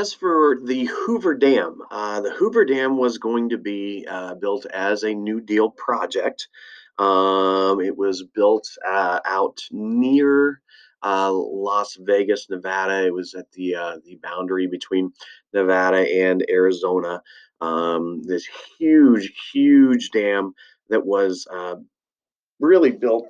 as for the Hoover Dam, uh, the Hoover Dam was going to be uh, built as a New Deal project. Um, it was built uh, out near uh, Las Vegas, Nevada. It was at the uh, the boundary between Nevada and Arizona. Um, this huge, huge dam that was uh, really built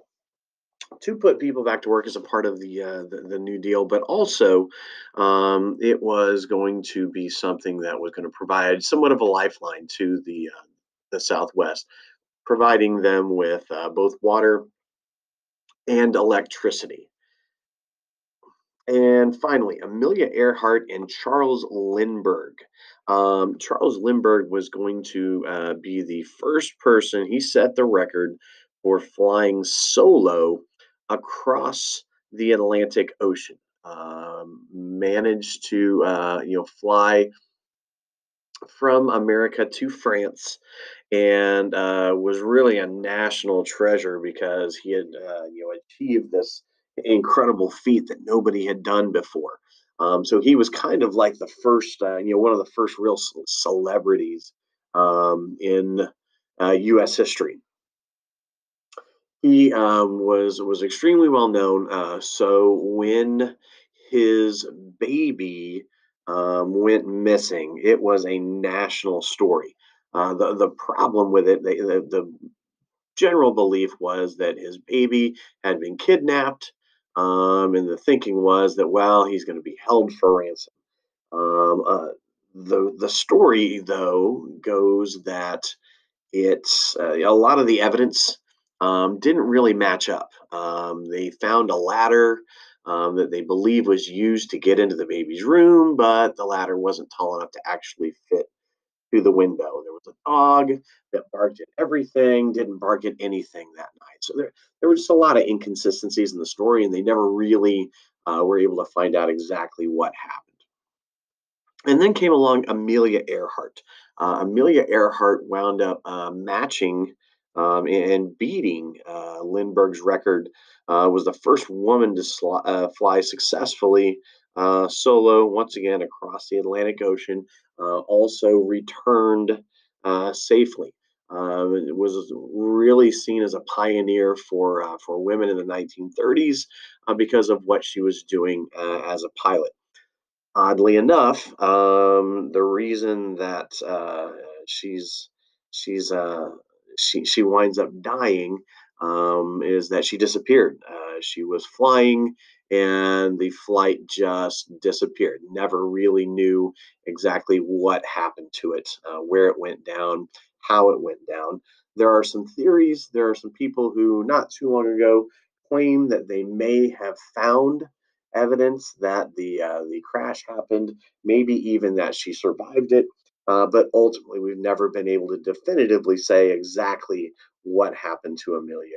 to put people back to work as a part of the uh, the, the, New Deal, but also um, it was going to be something that was going to provide somewhat of a lifeline to the uh, the Southwest, providing them with uh, both water and electricity. And finally, Amelia Earhart and Charles Lindbergh. Um, Charles Lindbergh was going to uh, be the first person, he set the record for flying solo across the Atlantic Ocean. Um, managed to uh, you know fly from America to France, and uh, was really a national treasure because he had uh, you know achieved this incredible feat that nobody had done before. Um, so he was kind of like the first, uh, you know, one of the first real celebrities um, in U.S. Uh, history. He um, was was extremely well known. Uh, so when his baby um, went missing, it was a national story. Uh, the the problem with it, the, the, the general belief was that his baby had been kidnapped, um, and the thinking was that well, he's going to be held for ransom. Um, uh, the the story though goes that it's uh, a lot of the evidence um, didn't really match up. Um, they found a ladder um, that they believe was used to get into the baby's room, but the ladder wasn't tall enough to actually fit through the window. There was a dog that barked at everything, didn't bark at anything that night. So there, there were just a lot of inconsistencies in the story, and they never really uh, were able to find out exactly what happened. And then came along Amelia Earhart. Uh, Amelia Earhart wound up uh, matching um, and beating uh, Lindbergh's record. Uh, was the first woman to sl- uh, fly successfully uh, solo once again across the Atlantic Ocean. Uh, also returned uh, safely. it was really seen as a pioneer for for women in the 1930s because of what she was doing as a pilot. Oddly enough, um, the reason that she's she's uh, she she winds up dying um, is that she disappeared. Uh, she was flying and the flight just disappeared. Never really knew exactly what happened to it, uh, where it went down, how it went down. There are some theories. There are some people who, not too long ago, claim that they may have found evidence that the uh, the crash happened, maybe even that she survived it. Uh, but ultimately, we've never been able to definitively say exactly what happened to Amelia.